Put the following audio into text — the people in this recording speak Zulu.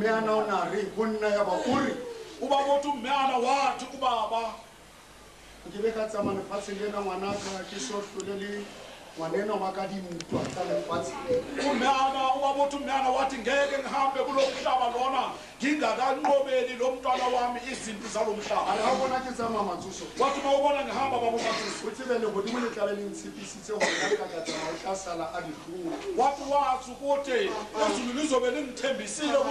mme ana o na re bonna ya ba o re ubaba uthi ummeyana wathi kubaba ke be ka tsamaya lefatsheng lena ngwanaka ke so tlole le ngwanena wa ka dintwa tsa lefatshe. Ummeyana ubaba uthi ummeyana wathi ngeke ngihambe kulo mhlaba lona. Ngingakanqobeli lo mntwana wami izinto zalo a mhlaba. Re ga bona ke tsamaya matsoso? Wathi uma ubona ngihamba babomathusi o tsebe legodimo le tlabe le ntshepisitse gore ka ka ka tsamaya o tla sala a ditlong wathi wazi ukuthi izulu lizobe lingithembisile ukuthi